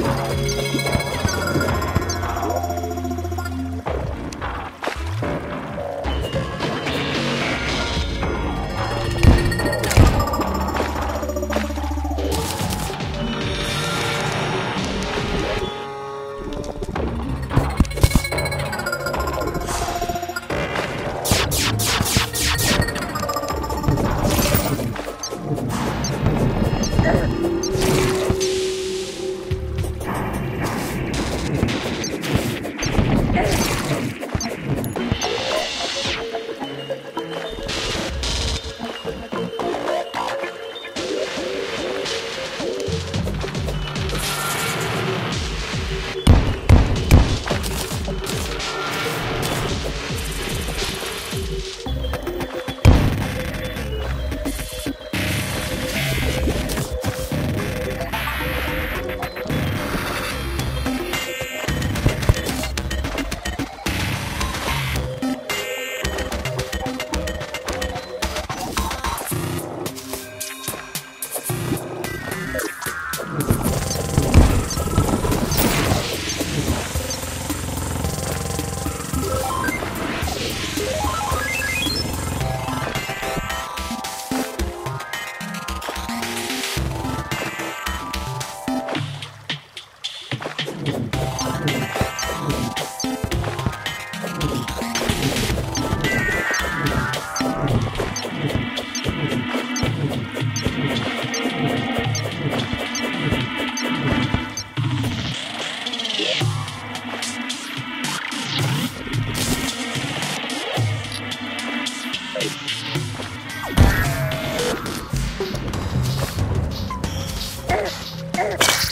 you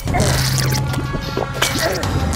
Thank you.